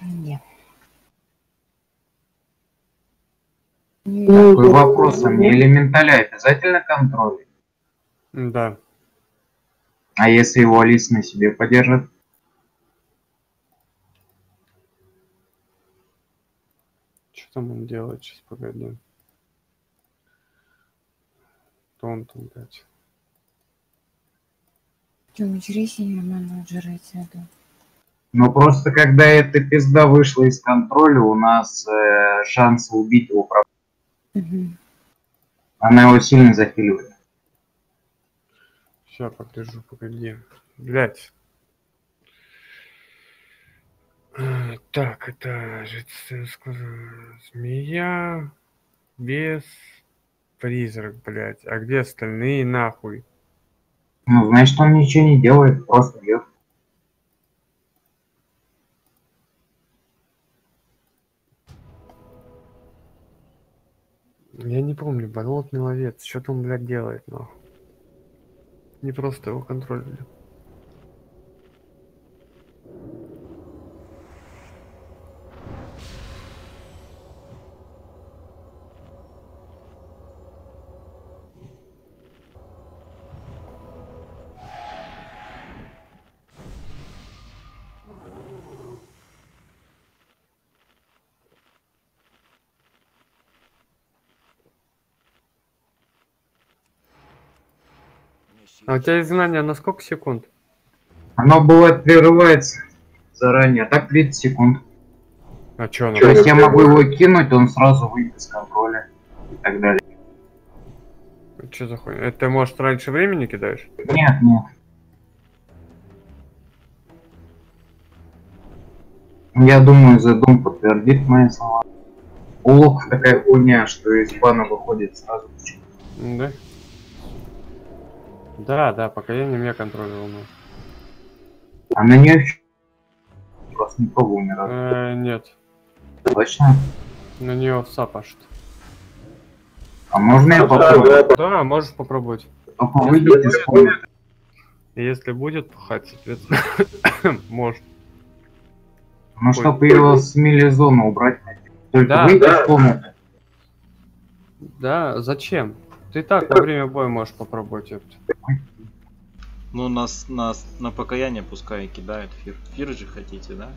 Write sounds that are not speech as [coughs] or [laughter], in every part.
Нет. Такой вопрос, а мне элементаля обязательно контроль? Да. А если его Алиса на себе подержит? Что там он делает? Сейчас погоди. Кто он там, блядь? Что, и нормально жрать это. Но просто когда эта пизда вышла из контроля, у нас э, шансы убить его проб- Угу. Она его сильно захиливает. Сейчас покажу, погоди. Блять. Так, это змея, бес, призрак, блять. А где остальные нахуй? Ну, значит, он ничего не делает, просто бьет. Я не помню, болотный ловец. Что он, блядь, делает, нахуй? Не просто его контролили. А у тебя изгнание на сколько секунд? Оно бывает прерывается заранее, а так 30 секунд. А чё, То есть я могу его кинуть, он сразу выйдет из контроля и так далее. Что за хуйня? Это ты, может, раньше времени кидаешь? Нет, нет. Я думаю, задум подтвердит мои слова. У Лока такая хуйня, что из бана выходит сразу. М, Да? Да, да, покаяние меня контролировал. ну. А на нее просто не пробовал ни разу. Э, нет, Точно? на нее овца пашет. А можно я попробую? Да, можешь попробовать. Только выйдет из комнаты. И Если будет пахать, соответственно, [coughs] может. Ну, чтобы его с мили-зоны убрать. Только Да, выйти да. из комнаты. Да, зачем? Ты так во время боя можешь попробовать это. Ну, нас, нас на покаяние пускай кидают фир. Фир же хотите, да?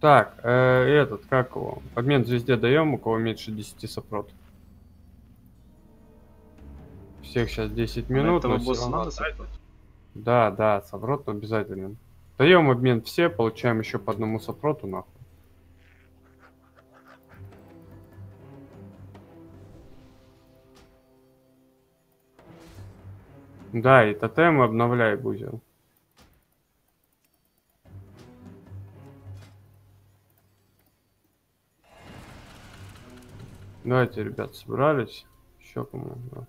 Так, э, этот, как его? Обмен звезде даем, у кого меньше 10 сопрот. Всех сейчас 10 На минут. этого босса равно- надо сыпать? Да, да, сопрот обязательно. Даем обмен все, получаем еще по одному сопроту, нахуй. Да, и тотем обновляй, Бузил. Давайте, ребят, собрались. Еще кому? Да.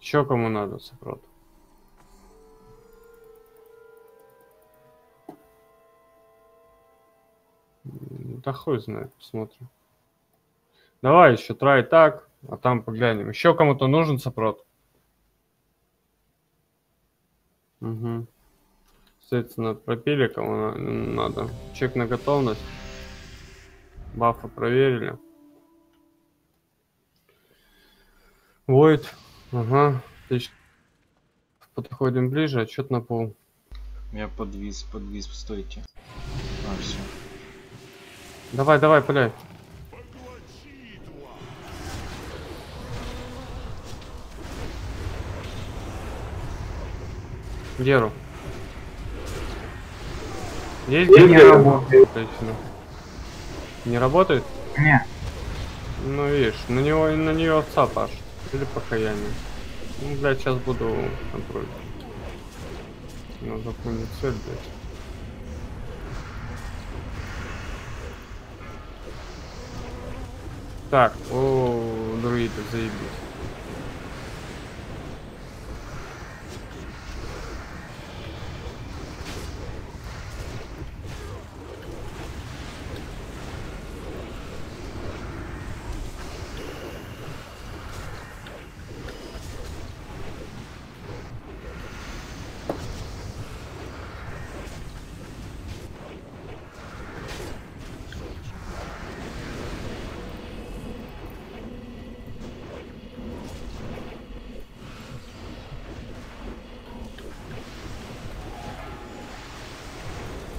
Еще кому надо, сопрот? М, Да хуй знает, посмотрим. Давай еще трай так, а там поглянем. Еще кому-то нужен сопрот? Угу. Соответственно, пропили, кому на- надо. Чек на готовность. Бафы проверили. Войд. Ага. Отлично. Подходим ближе, отчет на пол. Я подвис, подвис, стойте. А, все. Давай, давай, пуляй. Геру. Есть Не Геру? работает. Отлично. Не работает? Не, Ну видишь, на него на нее отца паш. Или покаяние. Ну, блядь, сейчас буду контроль. Надо запомнить цель, блядь. Так, о, друиды, заебись.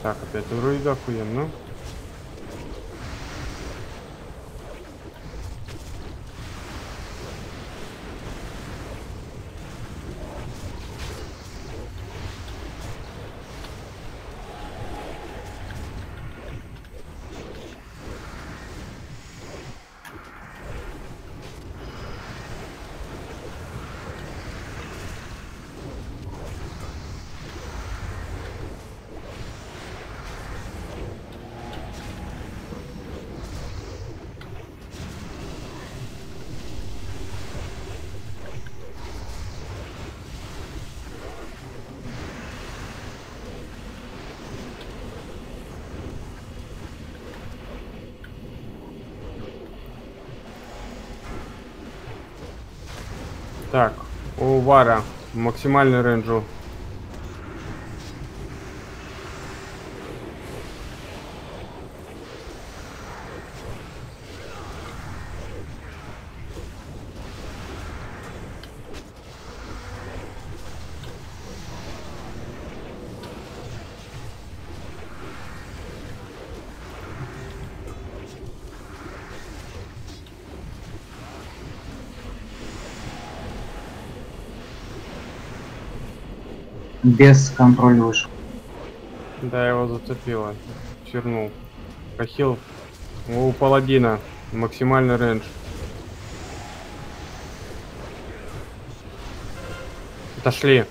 Так, опять друида охуенно. Так, у Вара максимальный рейнджу. Без контроля вышел. Да, его зацепило. Чернул. Похил. У паладина максимальный рейндж. Отошли.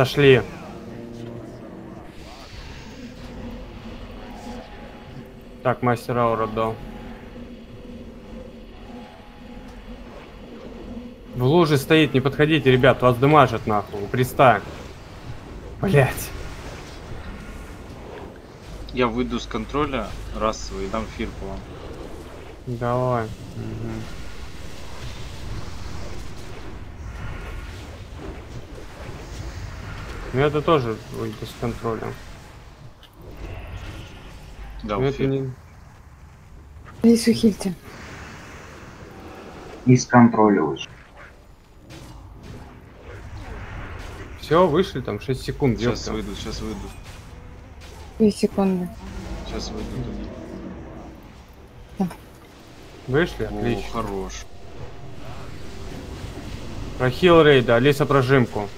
Отошли. Так, мастер аура дал. В луже стоит, не подходите, ребят, вас дымажит нахуй, пристань. Блять. Я выйду с контроля расовый и дам фир по вам. Давай. Мгм. Ну это тоже выйдет с контролем. Дал Ну, это не... Здесь ухильте. Из контроля вышел. Все, вышли там 6 секунд, Сейчас ёпта. выйду, сейчас выйду. Две секунды. Сейчас выйду. Вышли? О, Отлично. хорош. Прохил рейда, Алиса прожимку.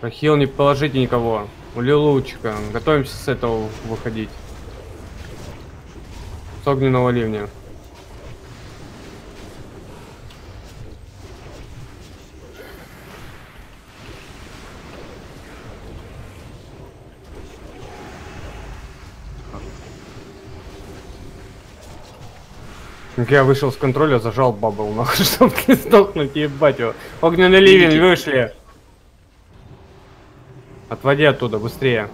Прохил не положите никого. Улил лучика. Готовимся с этого выходить. С огненного ливня. Я вышел с контроля, зажал бабл, нахуй, [laughs] чтобы не сдохнуть, ебать его. Огненный ливень, вышли. Отводи оттуда, быстрее.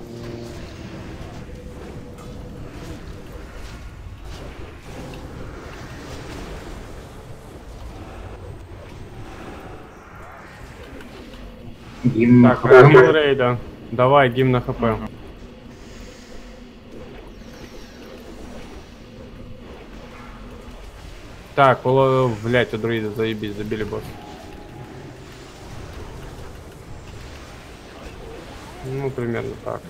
Гимн Так, прохил рейда. Давай, гимн на хп. Так, блять, у друида заебись, забили босс. Ну, примерно так.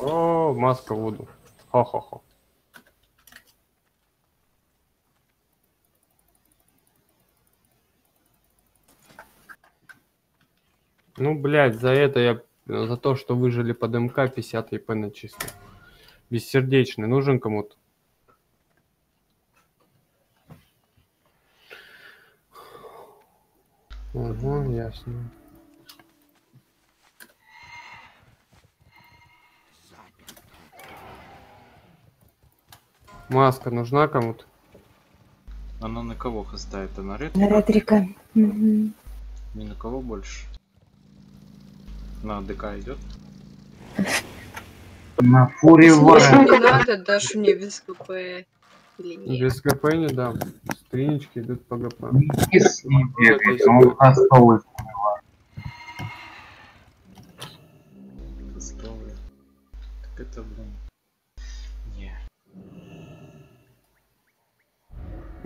О, маска Вуду. Хо-хо-хо. Ну, блядь, за это я... За то, что выжили под МК 50 ИП начислил. Бессердечный. Нужен кому-то? Угу, ясно. Маска нужна кому-то? Она на кого хостает? А на ред? На ретрика. Мгм. Не на кого больше. На ДК идет? На фуре не надо, дашь мне без КП. Или нет? Без ГП не дам. Стринички идут по ГП. Не с ним бегать,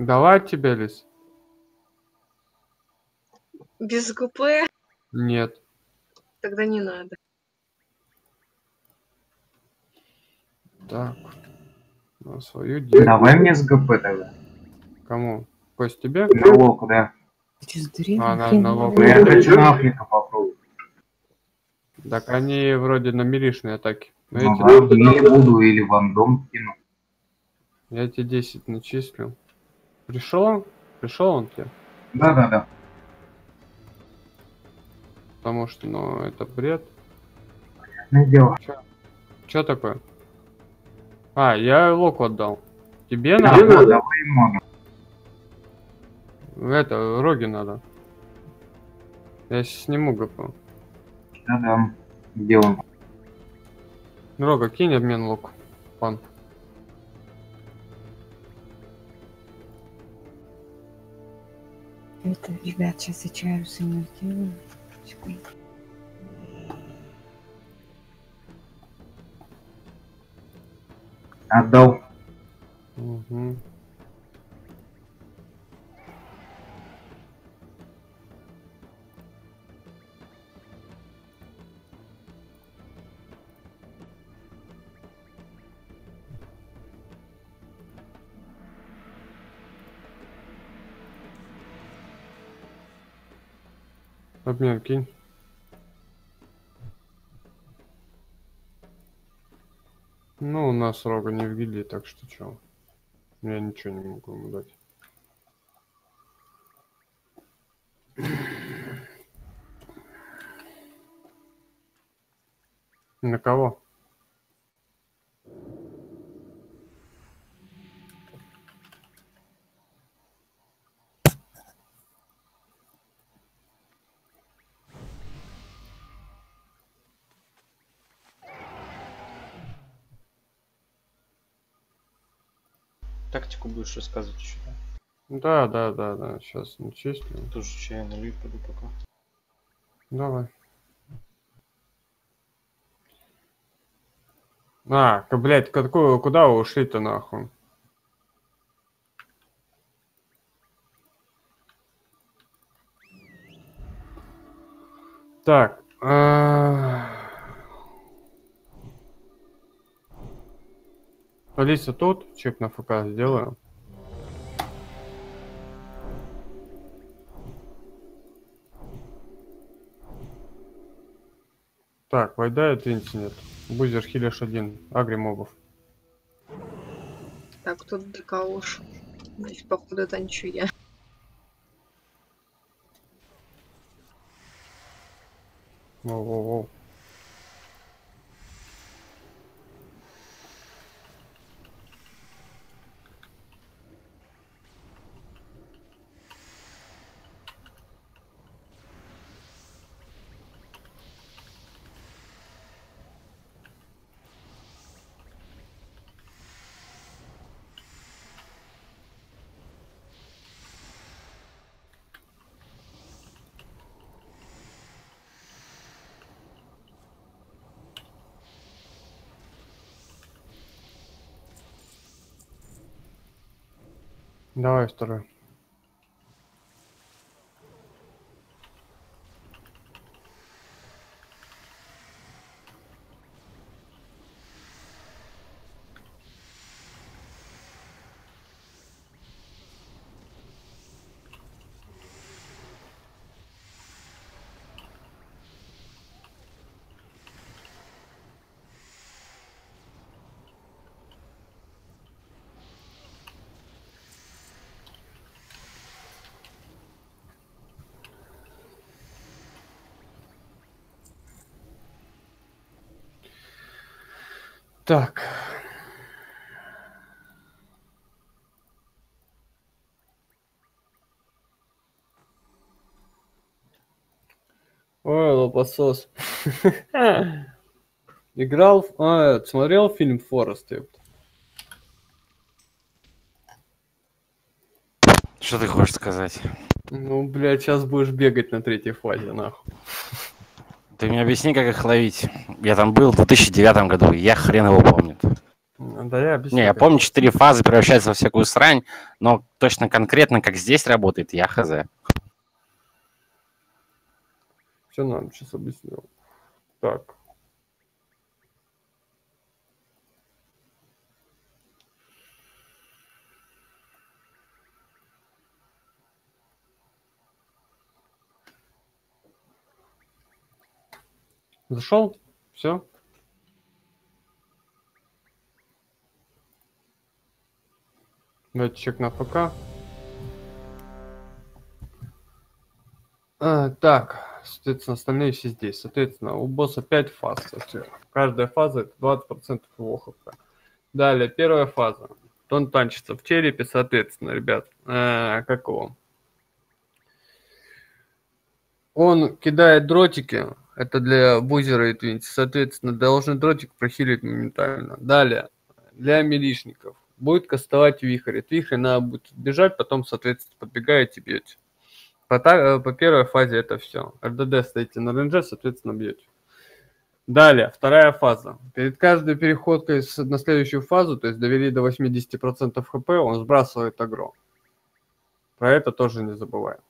Давай тебе, Лис? Без ГП? Нет. Тогда не надо. Так. На свою дело. Давай мне с ГП тогда. Кому? Кость, тебе? Налог, да. Ты что, сдурел? А, на-. Ну, его я хочу на Африка попробовать. Так они вроде на миришные атаки. Но я, Ну, тебе, не буду или вандом кину. я тебе 10 начислил. Пришел? Пришел он тебе? Да-да-да. Потому что, ну, это бред. Ну, дело. Че такое? А, я локу отдал. Тебе Да, надо? да, давай ему. Это, роги надо. Я сниму ГП. Да-да. Где он? Рога, кинь обмен лук. Пан. Это, ребят, сейчас я чаю сыну сделаю. Секунду. Отдал. Угу. Обмен кинь. Ну, у нас рога не в гильдии, так что чё? Я ничего не могу ему дать. На кого? Тактику будешь рассказывать еще, да? Да, да, да, да. Сейчас начислю. Тоже чай налью, пойду пока. Давай. А, блядь, какую, куда вы ушли-то нахуй? Так. а, Алиса тут, чек на ФК сделаю. Так, Вайда и Твинси нет. Бузер хилишь один, агри мобов. Так, тут ДКУш. Значит, походу танчу я. Воу-воу-воу. Давай второй. Так. Ой, лопасос. [laughs] Играл, а, смотрел фильм Форест, ёпта. Что ты хочешь сказать? Ну, блядь, сейчас будешь бегать на третьей фазе, нахуй. Ты мне объясни, как их ловить. Я там был в 2009 году, я хрен его помнит. Да я объясню. Не, я помню, четыре фазы превращаются во всякую срань, но точно конкретно, как здесь работает, я хз. Все нам сейчас объяснил. Так. Зашел? Все? Давайте чек на ПК. А, так, соответственно, остальные все здесь. Соответственно, у босса 5 фаз. Каждая фаза это 20% его хп. Далее, первая фаза. Он танчится в черепе, соответственно, ребят. э, как его? Он кидает дротики. Это для бузера и твинти. Соответственно, должен дротик прохилить моментально. Далее, для милишников. Будет кастовать вихрь. От вихря надо будет бежать, потом, соответственно, подбегаете, бьете. По, та- э, по первой фазе это все. РДД стоите на рейнже, соответственно, бьете. Далее, вторая фаза. Перед каждой переходкой на следующую фазу, то есть довели до 80% хп, он сбрасывает агро. Про это тоже не забываем.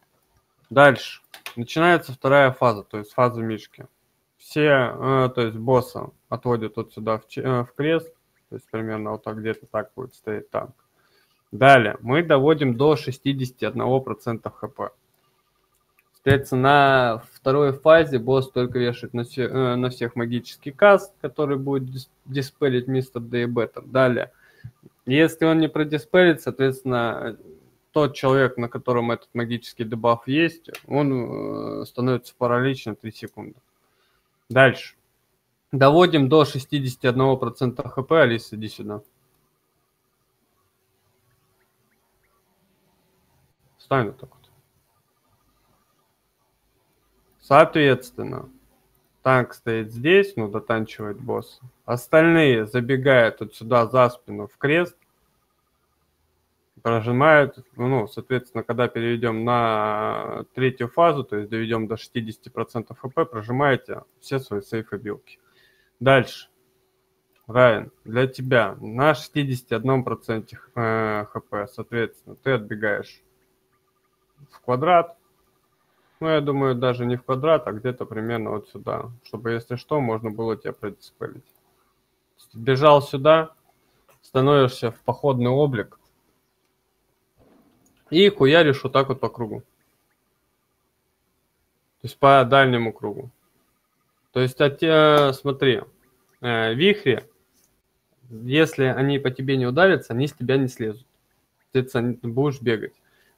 Дальше. Начинается вторая фаза, то есть фаза Мишки. Все, э, то есть босса отводят вот сюда в, э, в крест, то есть примерно вот так где-то так будет стоять танк. Далее, мы доводим до 61% хп. Соответственно, на второй фазе босс только вешает на, все- э, на всех магический каст, который будет дис- диспелить мистер бета. Далее, если он не продиспелит, соответственно, тот человек, на котором этот магический дебаф есть, он э, становится параличным 3 секунды. Дальше. Доводим до 61% хп. Алиса, иди сюда. Встань вот так вот. Соответственно, танк стоит здесь, ну, дотанчивает босса. Остальные забегают вот сюда за спину в крест, прожимают, ну, соответственно, когда перейдем на третью фазу, то есть доведем до 60% хп, прожимаете все свои сейфы билки. Дальше. Райан, для тебя на 61% э, хп, соответственно, ты отбегаешь в квадрат. Ну, я думаю, даже не в квадрат, а где-то примерно вот сюда, чтобы, если что, можно было тебя продиспелить. Бежал сюда, становишься в походный облик и хуяришь вот так вот по кругу. То есть по дальнему кругу. То есть, от, смотри, э, вихри, если они по тебе не ударятся, они с тебя не слезут. Ты будешь бегать.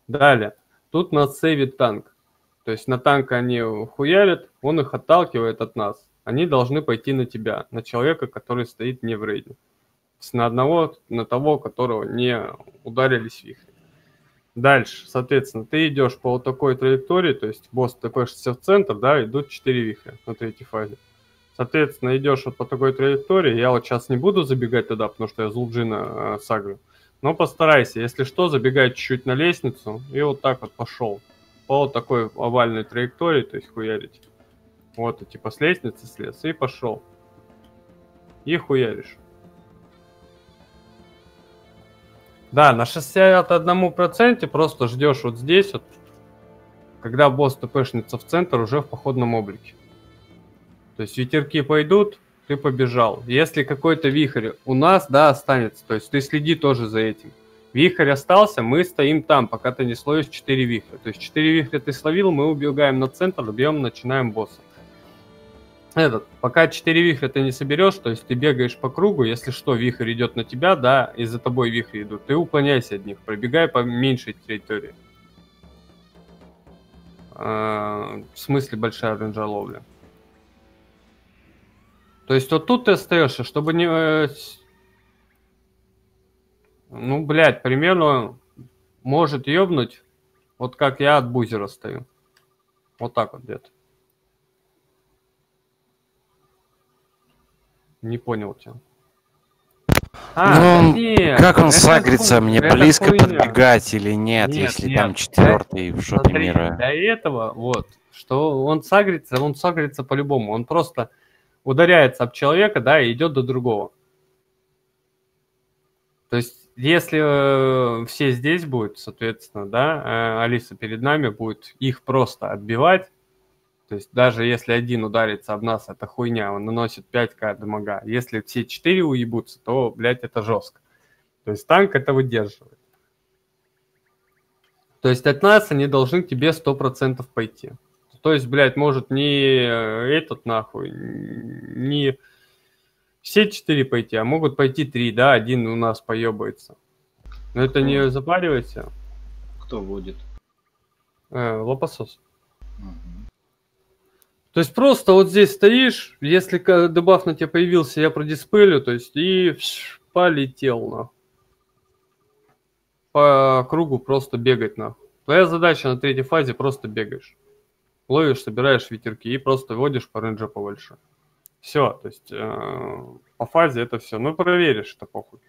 Далее, тут нас сейвит танк. То есть на танка они хуярят, он их отталкивает от нас. Они должны пойти на тебя, на человека, который стоит не в рейде. То есть на одного, на того, которого не ударились вихри. Дальше, соответственно, ты идешь по вот такой траектории, то есть босс тпшится в центр, да, идут 4 вихря на третьей фазе. Соответственно, идешь вот по такой траектории. Я вот сейчас не буду забегать туда, потому что я Зулджина э, сагрю. Но постарайся, если что, забегай чуть-чуть на лестницу и вот так вот пошел. По вот такой овальной траектории, то есть хуярить. Вот, и типа с лестницы слез и пошел. И хуяришь. Да, на 61% просто ждешь вот здесь вот, когда босс тпшнется в центр уже в походном облике. То есть ветерки пойдут, ты побежал. Если какой-то вихрь у нас, да, останется, то есть ты следи тоже за этим. Вихрь остался, мы стоим там, пока ты не словишь 4 вихря. То есть 4 вихря ты словил, мы убегаем на центр, бьем, начинаем босса. Этот, пока 4 вихря ты не соберешь, то есть ты бегаешь по кругу, если что, вихрь идет на тебя, да, и за тобой вихри идут, ты уклоняйся от них, пробегай по меньшей территории. А, в смысле большая ловля. То есть вот тут ты остаешься, чтобы не... э, Ну, блядь, примерно может ёбнуть, вот как я от бузера стою. Вот так вот где-то. Не понял тебя. А, Ну, нет, Как он сагрится, хуй- мне близко хуйня. подбегать или нет, Нет, если нет. там четвертый в жопе Смотри, мира? Для этого, вот, что он сагрится, он сагрится по-любому. Он просто ударяется об человека, да, и идет до другого. То есть, если э, все здесь будут, соответственно, да, э, Алиса перед нами будет их просто отбивать. То есть, даже если один ударится об нас, это хуйня, он наносит 5к дамага. Если все четыре уебутся, то, блядь, это жестко. То есть, танк это выдерживает. То есть от нас они должны к тебе 100% пойти. То есть, блядь, может не э, этот нахуй, не все четыре пойти, а могут пойти три, да, один у нас поебается. Но это не запаривайся. Кто будет? Э, лопасос. Мгм. То есть просто вот здесь стоишь, если дебаф на тебя появился, я продиспелю, то есть и полетел нахуй. По кругу просто бегать нахуй. Твоя задача на третьей фазе просто бегаешь. Ловишь, собираешь ветерки и просто водишь по рейнджу побольше. Все, то есть э, по фазе это все. Ну, проверишь, это похуй.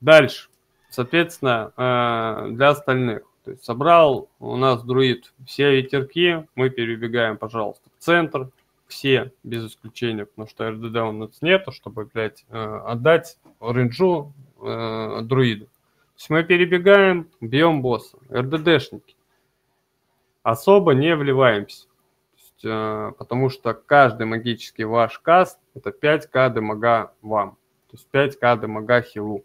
Дальше. Соответственно, э, для остальных. То есть собрал у нас друид все ветерки, мы перебегаем, пожалуйста, центр. Все, без исключения, потому что РДД у нас нету, чтобы, блядь, э, отдать рейнджу э, друиду. То есть мы перебегаем, бьем босса. РДДшники. Особо не вливаемся. Есть, э, потому что каждый магический ваш каст это 5к дамага вам. То есть 5к дамага хилу.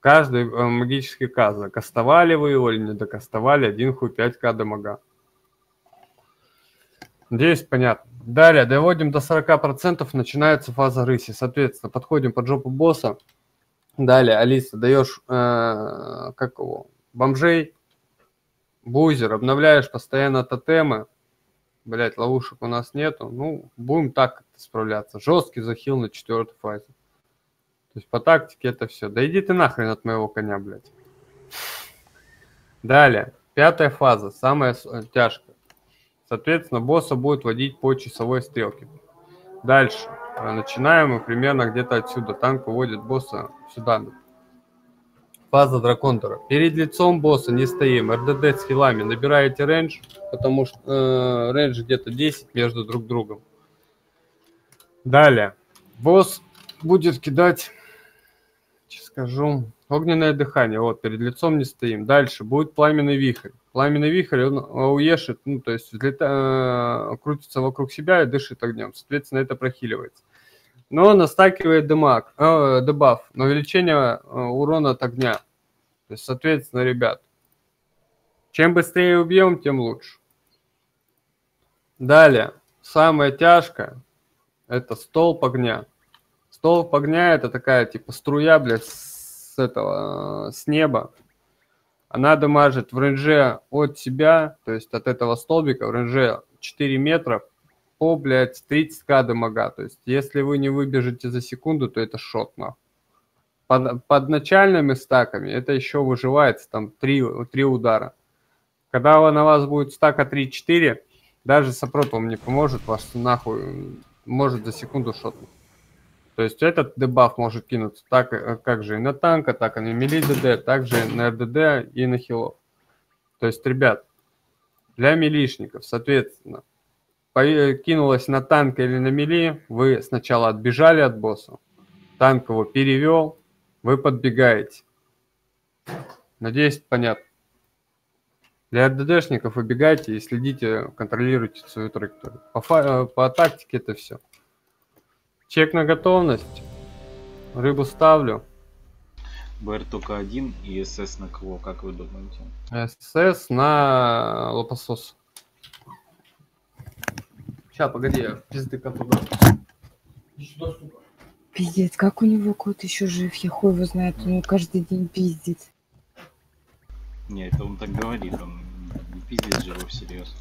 Каждый э, магический каст. Закастовали вы его или не докастовали, один хуй 5к дамага. Надеюсь, понятно. Далее, доводим до 40%, начинается фаза рыси. Соответственно, подходим под жопу босса. Далее, Алиса, даешь, э, как его, бомжей, бузер, обновляешь постоянно тотемы. Блять, ловушек у нас нету. Ну, будем так справляться. Жесткий захил на четвертой фазе. То есть по тактике это все. Да иди ты нахрен от моего коня, блядь. Далее, пятая фаза, самая э, тяжкая. Соответственно, босса будет водить по часовой стрелке. Дальше. Э, Начинаем мы примерно где-то отсюда. Танк выводит босса сюда. Фаза драконтера. Перед лицом босса не стоим. РДД с хилами. Набираете рейндж, потому что э, рейндж где-то 10 между друг другом. Далее. Босс будет кидать, сейчас скажу, огненное дыхание. Вот, перед лицом не стоим. Дальше будет пламенный вихрь. Пламенный вихрь, он э, уешит, ну, то есть взлета- э, крутится вокруг себя и дышит огнем. Соответственно, это прохиливается. Но настакивает демаг, э, дебаф на увеличение э, урона от огня. То есть, соответственно, ребят, чем быстрее убьем, тем лучше. Далее, самое тяжкое, это столб огня. Столб огня это такая типа струя, блядь, с этого, э, с неба. Она дамажит в рейнже от себя, то есть от этого столбика в рейнже 4 метра по, блядь, 30к дамага. То есть если вы не выбежите за секунду, то это шот, нахуй. Под, под начальными стаками это еще выживается, там 3, 3 удара. Когда на вас будет стака 3-4, даже сопрот вам не поможет, вас нахуй может за секунду шотнуть. То есть этот дебаф может кинуться так, э, как же и на танка, так и на мили ДД, также на РДД и на хилов. То есть, ребят, для милишников, соответственно, по- кинулось на танк или на мили, вы сначала отбежали от босса, танк его перевел, вы подбегаете. Надеюсь, понятно. Для РДДшников выбегайте и следите, контролируйте свою траекторию. По, э, по тактике это все. Чек на готовность. Рыбу ставлю. БР только один и СС на кого, как вы думаете? СС на лопасос. Сейчас, погоди, я пизды туда. Пиздец, как у него кот еще жив, я хуй его знает, он каждый день пиздит. Не, это он так говорит, он не пиздец же его всерьез.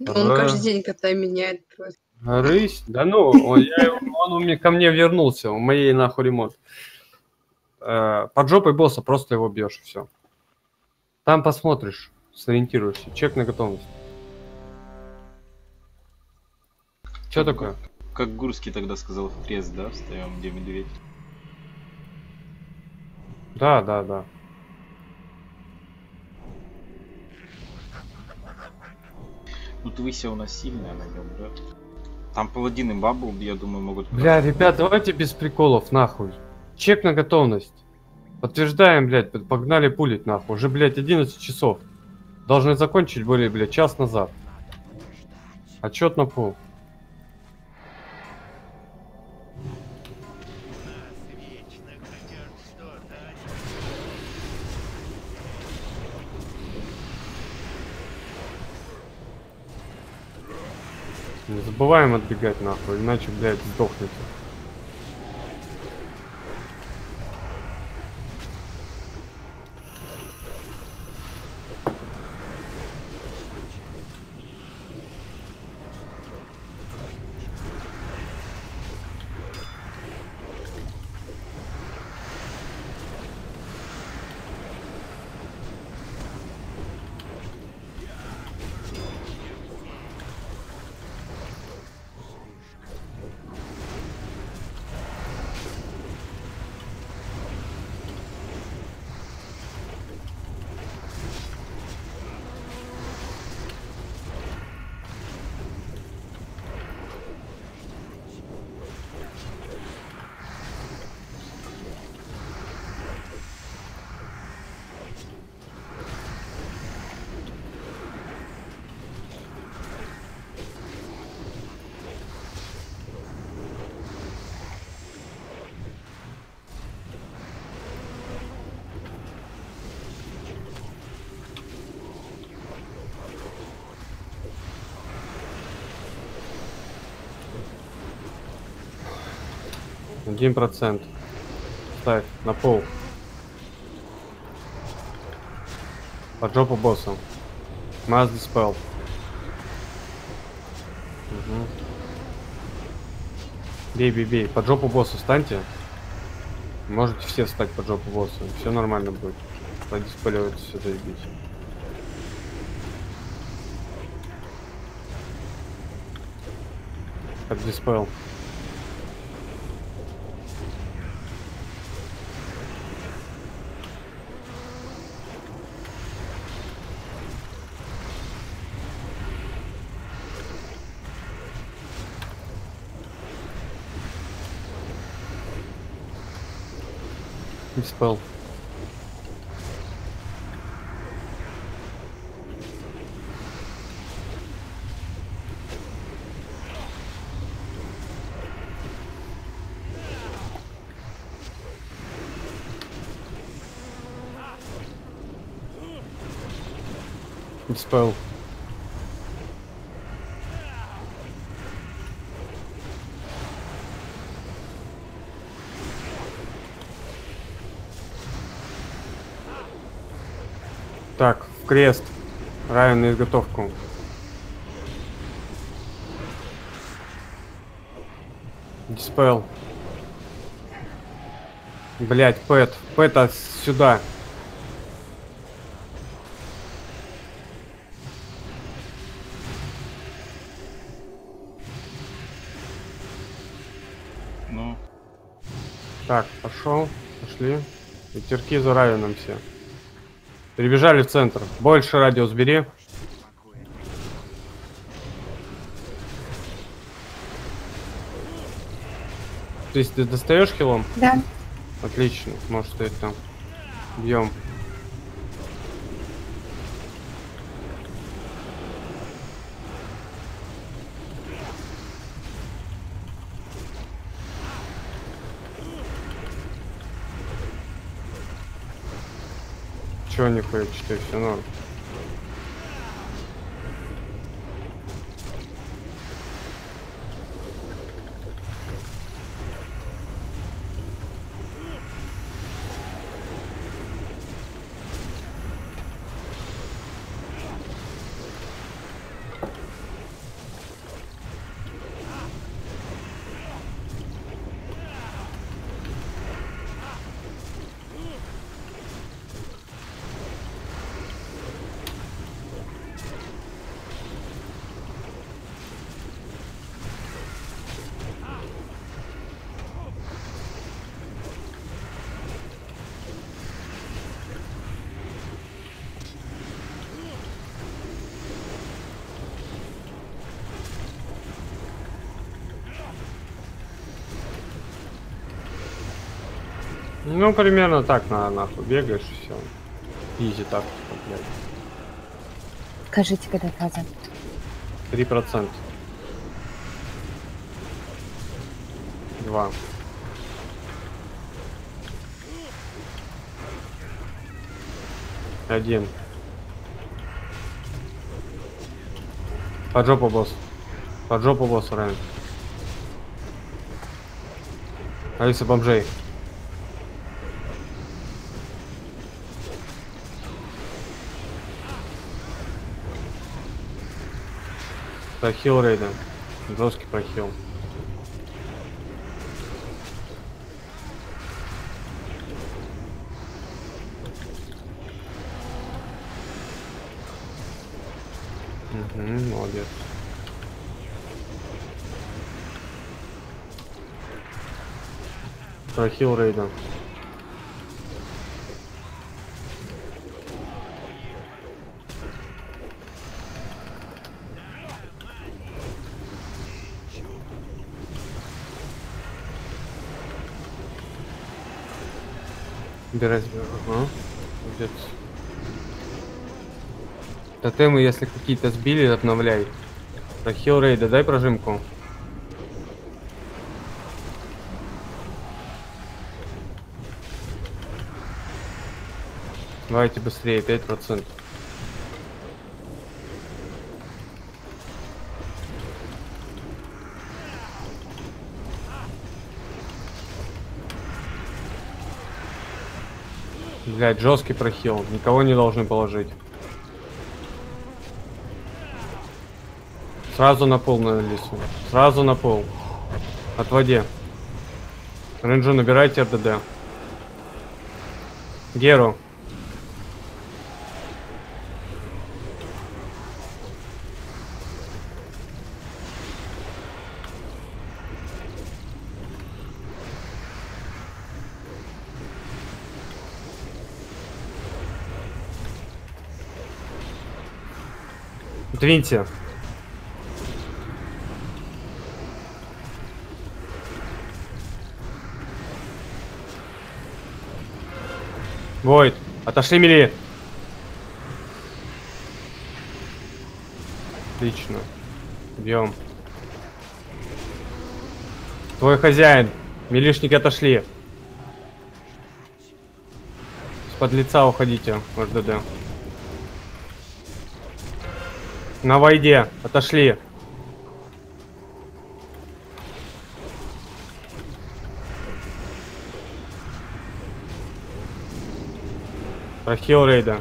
Он Ага. каждый день кота меняет просто. Рысь? Да ну, он, я он у меня, ко мне вернулся, у моей нахуй ремонт. Э, под жопой босса просто его бьешь, все. Там посмотришь, сориентируешься. Чек на готовность. Что такое? как Гурский тогда сказал, в крест, да, встаем, где медведь. Да, да, да. Ну Твыся у нас сильная на нем, да? Там паладины бабу, я думаю, могут... Бля, ребят, давайте без приколов, нахуй. Чек на готовность. Подтверждаем, блядь, погнали пулить, нахуй. Уже, блядь, 11 часов. Должны закончить более, блядь, час назад. Отчет на пол. Забываем отбегать нахуй, иначе, блядь, сдохнете. Один процент. Ставь на пол. Под жопу босса. Mass Dispel. Угу. Бей, бей, бей. Под жопу босса встаньте. Можете все встать под жопу босса. Все нормально будет. Подиспаливается все заебись. Под диспел. Диспел. Диспел. Так, в крест. Райан на изготовку. Диспел. Блять, Пэт. Пэта сюда. Ну, Так, пошел. Пошли. Ветерки за Райаном все. Перебежали в центр. Больше радиус бери. То есть ты достаешь хилом? Да. Отлично. Может стоять там. Бьем. Чего нихуя читай, все норм. Ну, примерно так на нахуй бегаешь и все. Изи так, блядь. Скажите, когда фаза. Три процента. Два. Один. Под жопу, босс. Под жопу, босс, Райан. Алиса бомжей. Прохил рейда. Жесткий прохил. Мгм, молодец. Прохил рейда. Убирать. Ага. Молодец. Тотемы, если какие-то сбили, обновляй. Прохил рейда, дай прожимку. Давайте быстрее, 5%. Блять, жесткий прохил. Никого не должны положить. Сразу на пол на лесу. Сразу на пол. Отводи. Ренджу, набирайте РДД. Геру. Двиньте. Войд, отошли мили. Отлично. Бьем. Твой хозяин. Милишники отошли. С-под лица уходите, РДД. На войде. Отошли. Прохил рейда.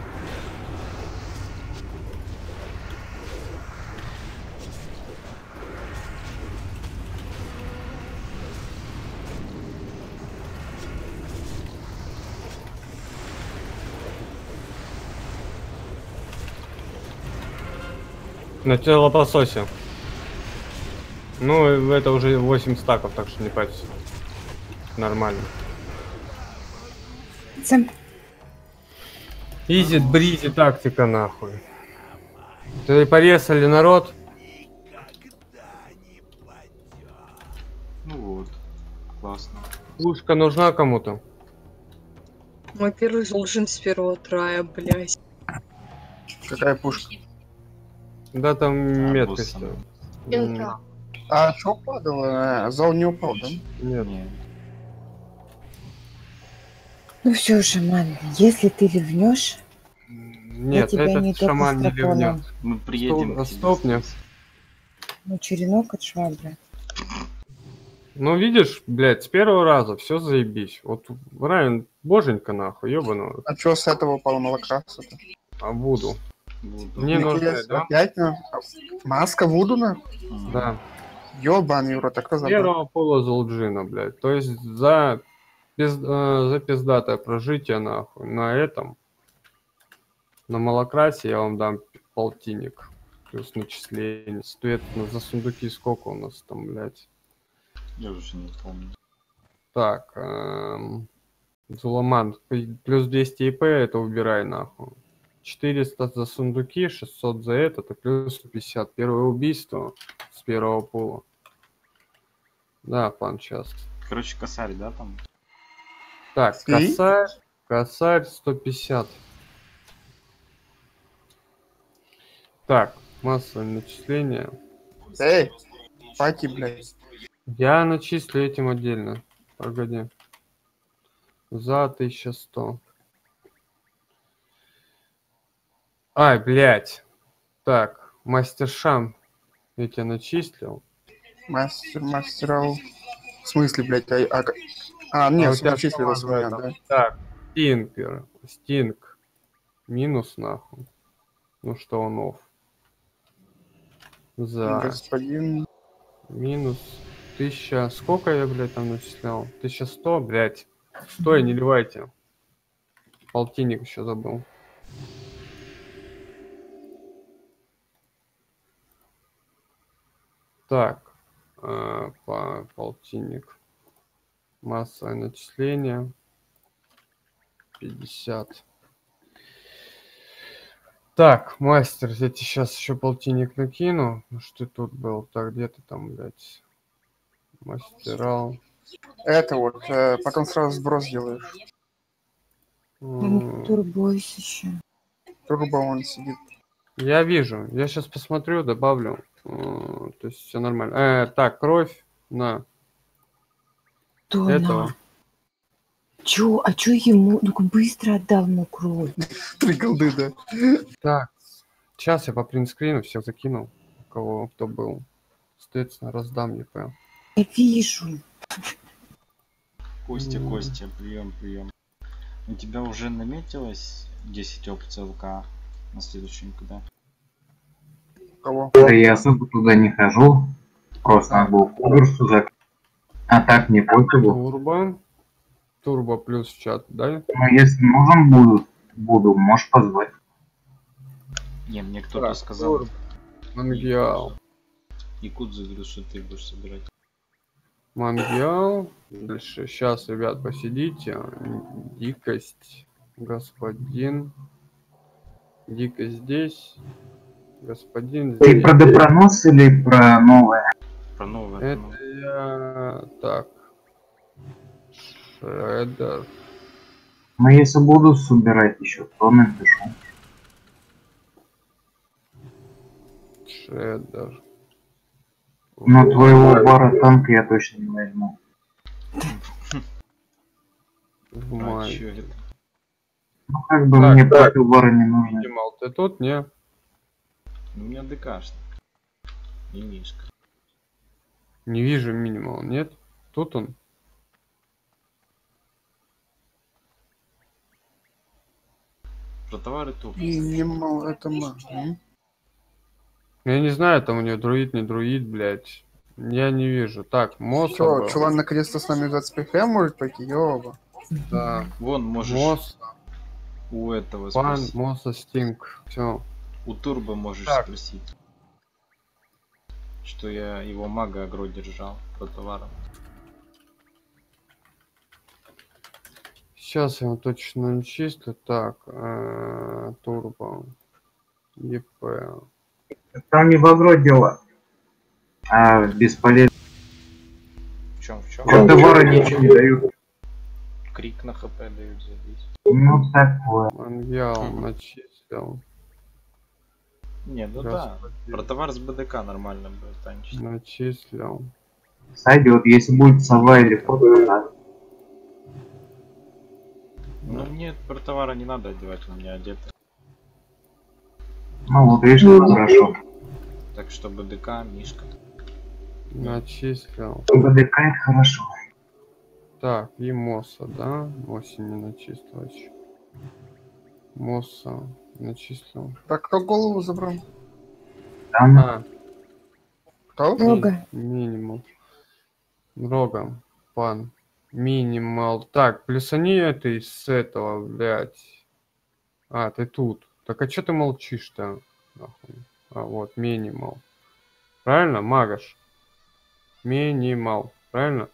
На телопососе. Ну, это уже 8 стаков, так что не парься. Нормально. Сэм, Изи, бризи, тактика нахуй. Ты порезали народ? Ну вот. Классно. Пушка нужна кому-то? Мой первый должен с первого трая, блядь. Какая пушка? Да там меткость. Арбусом. М, А что падало? Зал не упал, да? Нет. Не. ну все, шаман, если ты ливнешь, Нет, тебя не этот только шаман не ливнет. Мы приедем. Стоп- стопни. ну черенок от швабры. Ну, видишь, блядь, с первого раза все заебись. Вот Райан, боженька нахуй, ёбаного. А что с этого упало молокраса-то? А буду. Буду. Не нужно, да? Опять на... Маска Вуду на? Ага. Да. Ёбаный рот, а кто забыл? Первого пола Золджина, блядь. То есть за, пиз- э, за пиздатое прожитие, нахуй, на этом, на молокрасе я вам дам полтинник. Плюс начисление. Соответственно, за сундуки сколько у нас там, блядь? Я уже не помню. Так, эм, Зуламан, плюс 200 ИП, это убирай нахуй. 400 за сундуки, 600 за этот, и плюс 150. Первое убийство с первого пола. Да, пан, сейчас. Короче, косарь, да, там? Так, И? косарь, косарь 150. Так, массовое начисление. Эй, паки, блядь. Я начислю этим отдельно. Погоди. За 1100. Ай, блядь. Так, мастер Шам. Я тебя начислил. Мастер, мастерал. В смысле, блядь, а... А, а А нет, у тебя начислилось что у меня, этом? да. Так, Стингер. Стинг. Минус нахуй. Ну что он офф. За Господин... минус 1000. Сколько я, блядь, там начислял? 1100, блядь. Стой, не ливайте. Полтинник еще забыл. Так, э, по полтинник. Массовое начисление. 50. Так, мастер, я тебе сейчас еще полтинник накину. Ну что ты тут был? Так, где ты там, блядь? Мастерал. Это вот, э, потом сразу сброс делаешь. Турбойс еще. Турбо он сидит. Я вижу. Я сейчас посмотрю, добавлю. М, То есть все нормально. Э, так, кровь на То этого. на. Чё? А чё ему? Ну-ка быстро отдал ему кровь. Три голды, да. Так, сейчас я по принтскрину всех закинул, у кого кто был. Соответственно, раздам ЕП. Я вижу. Костя. Костя, прием, прием. У тебя уже наметилось 10 опций ЛК на следующий никуда? Кого? Да я особо туда не хожу. Просто надо было конкурс уже. А так не пофигу. Турбо. Турбо плюс чат, да? Но если нужен буду, буду, можешь позвать. Не, мне кто-то сказал, Турбо. Мангиал. Якудза говорил, что ты будешь собирать. Мангиал. Дальше. Сейчас, ребят, посидите. Дикость. Господин. Дикость здесь. Господин Ты про Депронос или про новое? Про новое. Это ну, я... Так. Шреддер. Но если буду собирать еще, то напишу. Шреддер. Но твоего бара танка я точно не возьму. В а мае. Ну как бы Так, мне так. профиль бара не нужен. Минимал, ты тут? Не? Ну, У меня ДКшник. И Мишка. Не вижу минимал, нет? Тут он? Про товары не мол, это ма. м? Я не знаю, там у него друид, не друид, блядь. Я не вижу. Так, Мосса Чё, был. чувак наконец-то с нами 25 хм может пойти? Ёба. Да. Вон, можешь Мосса, у этого Пан. Мосса, Стинг. Все. У Турбо можешь Так. спросить. Что я его мага агро держал по товарам. Сейчас я его точно начислю. Так, э, Турбо. ЕП. Там не в агро дело. А бесполезно. В чем, в чем? Про товары ничего не дают. Крик на хп дают за 10. Ну такое. Мгм. начислил. Не, ну да. Про товар с БДК нормально будет танчить. Начислил. Сойдет, если будет сова или фото. Ну мне про товара не надо одевать, у меня одеты. Ну вот видишь, как хорошо. Так что БДК, Мишка. Начислил. БДК это хорошо. Так, и Мосса, да? Мосси не начислил еще. Мосса начислил. Так кто голову забрал? Там А, Кто? Рога. минимум. Рога, пан. Минимал. Так, плюсани это из этого, блядь. А, ты тут. Так а чё ты молчишь-то? Нахуй. А, вот, минимал. Правильно, Магаш? Минимал. Правильно?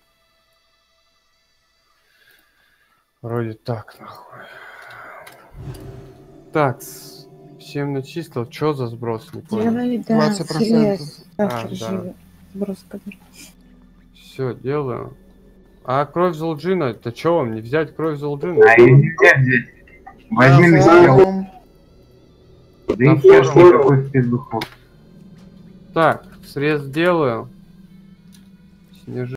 Вроде так, нахуй. Так, с- всем начислил. Чё за сброс? Не понял. Делай, да, 20%. срез. А, да. сброс. Все, делаю. А кровь Золджина, это чё вам не взять кровь Золджина? А ее нельзя взять. Возьми на себя. Да и пизду ход. Так, срез делаю. Снижи.